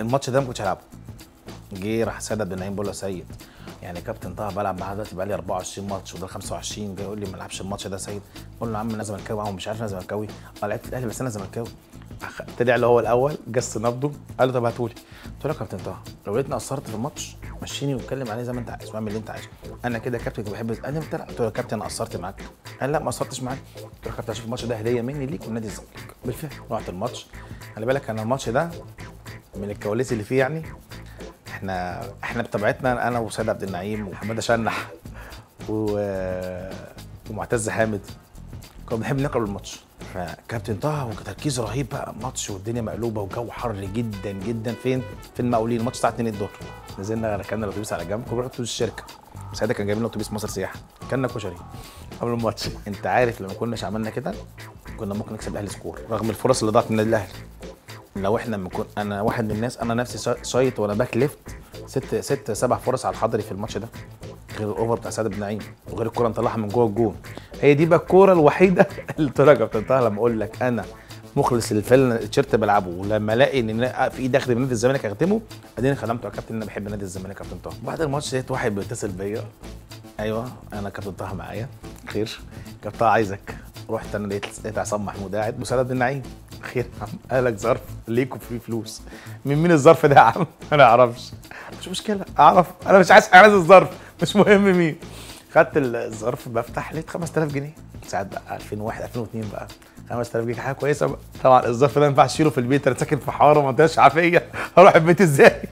الماتش ده ما كنتش هلعبه. جه راح سيد عبد النعيم بقول له يا سيد يعني كابتن طه بلعب معاه دلوقتي بقالي 24 ماتش وده 25 جاي يقول لي ما العبش الماتش ده سيد. بقول له يا عم أنا زملكاوي هو مش عارف أنا زملكاوي. أه لعبت الأهلي بس أنا زملكاوي. طلع له هو الأول جس نبضه قال له طب هاتولي قلت له يا كابتن طه لو لقيتني قصرت في الماتش مشيني واتكلم عليه زي ما انت عايز واعمل اللي انت عايزه. أنا كده كابتن كنت بحب لي لا قلت له يا كابتن أنا قصرت معاك. قال لا ما قصرتش معاك. قلت له يا كابتن شوف الماتش ده هدية مني ليك ونادي الزمالك. بالفعل رحت الماتش. خلي بالك أنا الماتش ده من الكواليس اللي فيه يعني. إحنا إحنا بطبيعتنا أنا وسيد عبد النعيم وحمادة شنح و... ومعتز حامد كنا بنحب نقرأ الماتش. فكابتن طه وتركيز رهيب بقى ماتش والدنيا مقلوبة والجو حر جدا جدا. فين؟ في المقاولين الماتش الساعة 2 الظهر. نزلنا ركننا الأتوبيس على جنب كنا بنروح الشركة. ساعتها كان جايبين لنا اتوبيس مصر سياحة. كلنا كشري قبل الماتش. انت عارف لو ما كناش عملنا كده كنا ممكن نكسب الأهلي score رغم الفرص اللي ضاعت من النادي الأهلي. لو إحنا من كن... أنا واحد من الناس أنا نفسي شايط وأنا back left ست ست سبع فرص على الحضري في الماتش ده غير ال over بتاع سيد عبد النعيم وغير الكوره نطلعها من جوه الجون. هي دي بقى الكورة الوحيدة اللي تراجع بتنطلع لما أقول لك أنا مخلص للفعل التيشيرت بلعبه ولما ألاقي إن في ايدي اخدم نادي الزمالك اخدمه أديني خدمته يا كابتن أنا بحب نادي الزمالك يا كابتن طه. بعد الماتش لقيت واحد بيتصل بيا. أيوه أنا كابتن طه معايا. خير. كابتن طه عايزك. رحت أنا لقيت عصام محمود قاعد مساعد عبد النعيم خير يا عم. قال لك ظرف ليكوا فيه فلوس. من مين الظرف ده يا عم؟ أنا ما أعرفش. مش مشكلة. أعرف. أنا مش عايز عايز الظرف. مش مهم مين. خدت الظرف بفتح لقيت 5000 جنيه. ساعات بقى 2001 2002 بقى. 5000 جنيه حاجة كويسة بقى. طبعا الظرف ده ما ينفعش اشيله في البيت. أنا ساكن في حارة منطقه شعبيه هروح البيت إزاي؟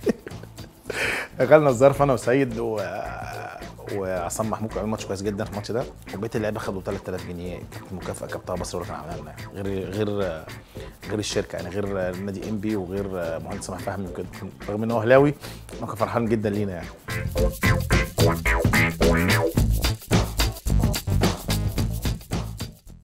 دخلنا الظرف أنا وسيد و... وعصام محمود كان ماتش كويس جدا في الماتش ده. وبقيه اللعيبة خدوا 3000 جنيه. كانت مكافاه كابتن مصر اللي كان عاملها لنا. غير غير غير الشركة يعني غير نادي ام بي وغير مهندس سامح فهمي وكده. رغم إن هو أهلاوي كان فرحان جدا لينا يعني.